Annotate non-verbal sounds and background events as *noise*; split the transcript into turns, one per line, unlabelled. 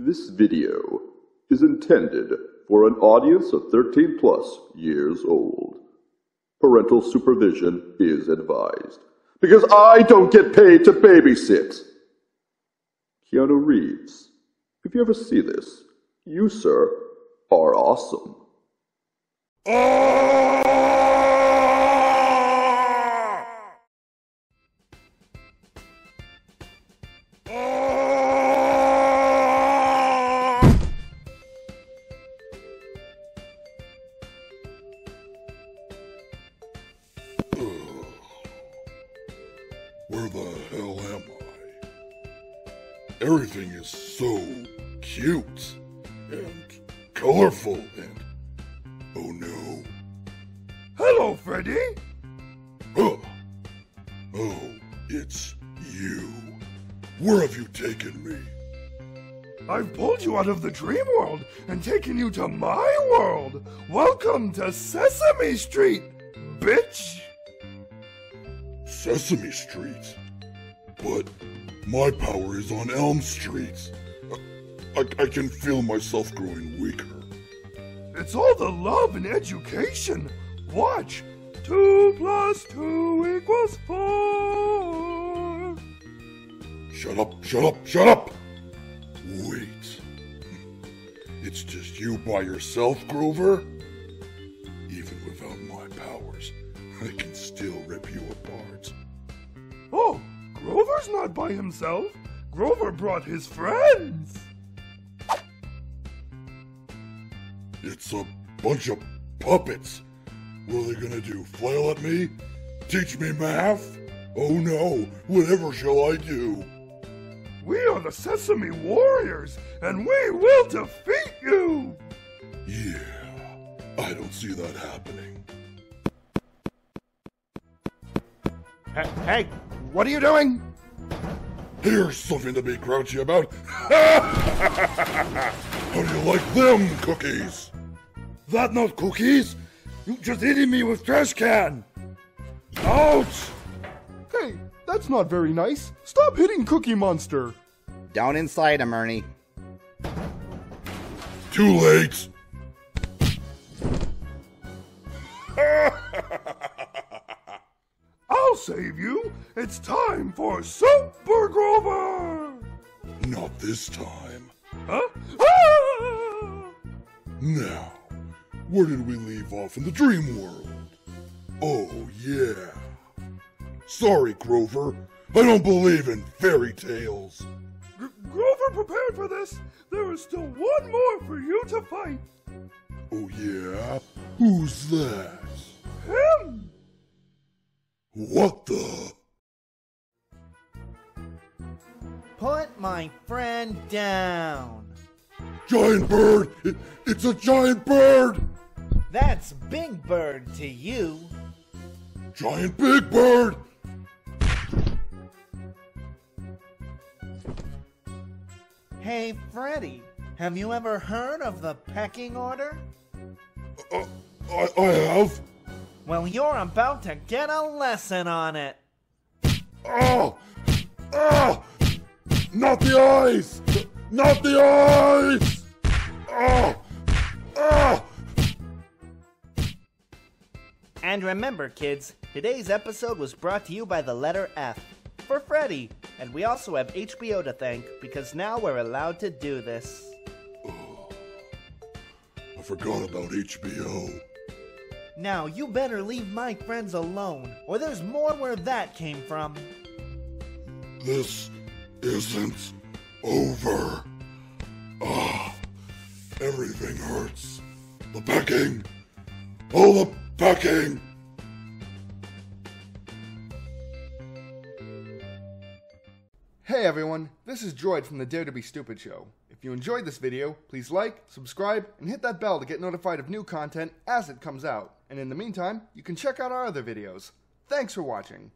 This video is intended for an audience of 13 plus years old. Parental supervision is advised. Because I don't get paid to babysit. Keanu Reeves, if you ever see this, you, sir, are awesome. Oh!
Where the hell am I? Everything is so cute and colorful and oh no.
Hello, Freddy.
Oh, oh, it's you. Where have you taken me?
I've pulled you out of the dream world and taken you to my world. Welcome to Sesame Street, bitch.
Sesame Street. But my power is on Elm Street. I, I can feel myself growing weaker.
It's all the love and education. Watch. Two plus two equals four.
Shut up, shut up, shut up! Wait. It's just you by yourself, Grover? Even without my powers, I can still rip you apart.
Oh, Grover's not by himself. Grover brought his friends.
It's a bunch of puppets. What are they gonna do? Flail at me? Teach me math? Oh no, whatever shall I do?
We are the Sesame Warriors, and we will defeat you.
Yeah, I don't see that happening.
Hey, hey, what are you doing?
Here's something to be grouchy about. *laughs* How do you like them cookies?
That not cookies. You just hitting me with trash can. Ouch! Hey, that's not very nice. Stop hitting Cookie Monster.
Down inside him, Ernie.
Too late.
Save you. It's time for Super Grover.
Not this time.
Huh? Ah!
Now, where did we leave off in the dream world? Oh, yeah. Sorry, Grover. I don't believe in fairy tales.
Gr- Grover prepared for this. There is still one more for you to fight.
Oh, yeah? Who's that?
Put my friend down.
Giant bird! It, it's a giant bird!
That's Big Bird to you.
Giant big bird!
Hey, Freddy, have you ever heard of the pecking order?
Uh, I, I have.
Well, you're about to get a lesson on it.
Oh! Oh! Not the eyes! Not the eyes! Oh! Oh!
And remember, kids, today's episode was brought to you by the letter F for Freddy. And we also have HBO to thank because now we're allowed to do this.
Oh, I forgot about HBO.
Now, you better leave my friends alone, or there's more where that came from.
This isn't over. Ah, everything hurts. The pecking. All the pecking.
Hey everyone, this is Droid from the Dare to Be Stupid show. If you enjoyed this video, please like, subscribe, and hit that bell to get notified of new content as it comes out. And in the meantime, you can check out our other videos. Thanks for watching.